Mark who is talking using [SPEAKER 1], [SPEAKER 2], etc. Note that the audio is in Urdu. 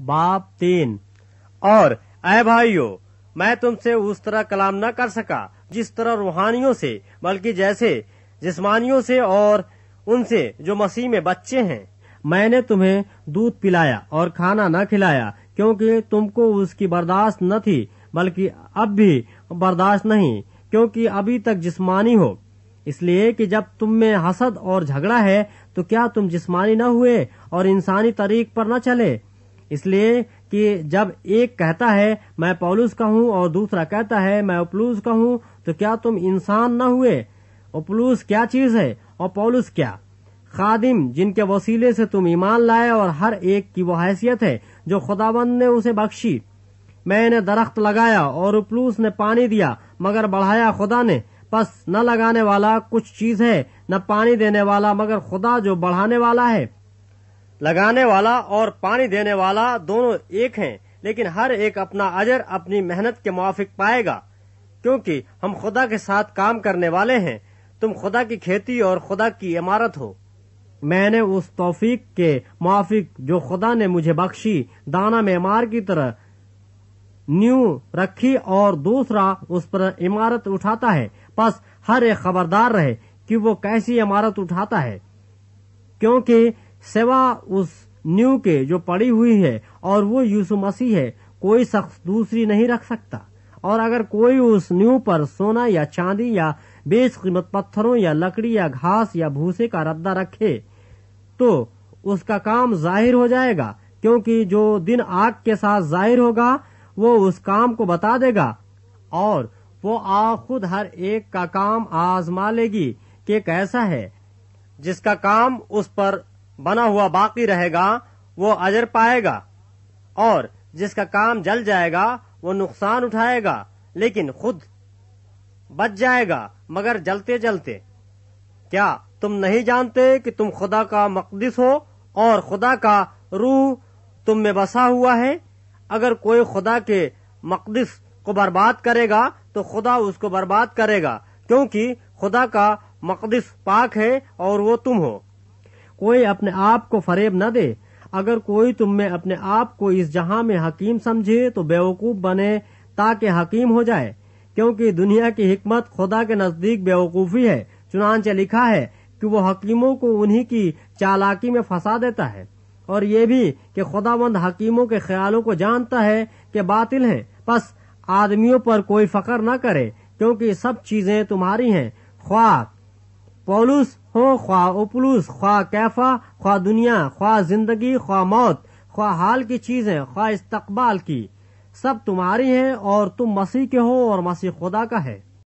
[SPEAKER 1] باپ تین۔ اور اے بھائیو، میں تم سے اس طرح کلام نہ کر سکا جس طرح روحانیوں سے، بلکہ جیسے جسمانیوں سے اور ان سے جو مسیح میں بچے ہیں۔ میں نے تمہیں دودھ پلایا اور کھانا نہ کھلایا، کیونکہ تم کو اس کی برداشت نہ تھی، بلکہ اب بھی برداشت نہیں، کیونکہ ابھی تک جسمانی ہو۔ اس لیے کہ جب تم میں حسد اور جھگڑا ہے، تو کیا تم جسمانی نہ ہوئے اور انسانی طریق پر نہ چلے؟ اس لیے کہ جب ایک کہتا ہے میں پولوس کا ہوں اور دوسرا کہتا ہے میں اپلوس کا ہوں، تو کیا تم انسان نہ ہوئے؟ اپلوس کیا چیز ہے اور پولوس کیا؟ خادم، جن کے وسیلے سے تم ایمان لائے اور ہر ایک کی وہ حیثیت ہے جو خدا بند نے اسے بخشی۔ میں نے درخت لگایا اور اپلوس نے پانی دیا، مگر بڑھایا خدا نے۔ پس نہ لگانے والا کچھ چیز ہے، نہ پانی دینے والا، مگر خدا جو بڑھانے والا ہے۔ لگانے والا اور پانی دینے والا دونوں ایک ہیں، لیکن ہر ایک اپنا اجر، اپنی محنت کے موافق پائے گا۔ کیونکہ ہم خدا کے ساتھ کام کرنے والے ہیں، تم خدا کی کھیتی اور خدا کی عمارت ہو۔ میں نے اس توفیق کے موافق جو خدا نے مجھے بخشی دانا معمار کی طرح نیو رکھی اور دوسرا اس پر عمارت اٹھاتا ہے۔ بس ہر ایک خبردار رہے کہ وہ کیسی عمارت اٹھاتا ہے۔ کیونکہ سوا اس نیو کے جو پڑی ہوئی ہے اور وہ یوسو مسیح ہے، کوئی شخص دوسری نہیں رکھ سکتا۔ اور اگر کوئی اس نیو پر سونا یا چاندی یا بیچ قیمت پتھروں یا لکڑی یا گھاس یا بھوسے کا ردہ رکھے، تو اس کا کام ظاہر ہو جائے گا، کیونکہ جو دن آگ کے ساتھ ظاہر ہوگا، وہ اس کام کو بتا دے گا۔ اور وہ آگ خود ہر ایک کا کام آزما لے گی کہ کیسا ہے، جس کا کام اس پر بنا ہوا باقی رہے گا، وہ اجر پائے گا۔ اور جس کا کام جل جائے گا، وہ نقصان اٹھائے گا، لیکن خود بچ جائے گا، مگر جلتے جلتے۔ کیا تم نہیں جانتے کہ تم خدا کا مقدس ہو اور خدا کا روح تم میں بسا ہوا ہے؟ اگر کوئی خدا کے مقدس کو برباد کرے گا، تو خدا اس کو برباد کرے گا، کیونکہ خدا کا مقدس پاک ہے اور وہ تم ہو۔ کوئی اپنے آپ کو فریب نہ دے۔ اگر کوئی تم میں اپنے آپ کو اس جہاں میں حکیم سمجھے تو بیوقوف بنے تاکہ حکیم ہو جائے۔ کیونکہ دنیا کی حکمت خدا کے نزدیک بیوقوفی ہے، چنانچہ لکھا ہے کہ وہ حکیموں کو انہی کی چالاکی میں پھنسا دیتا ہے۔ اور یہ بھی کہ خدا مند حکیموں کے خیالوں کو جانتا ہے کہ باطل ہیں۔ بس آدمیوں پر کوئی فخر نہ کرے، کیونکہ سب چیزیں تمہاری ہیں۔ خواہ پولوس، ہو خواہ اپلوس خواہ کیفا، خواہ دنیا، خواہ زندگی، خواہ موت، خواہ حال کی چیزیں، خواہ استقبال کی۔ سب تمہاری ہیں اور تم مسیح کے ہو اور مسیح خدا کا ہے۔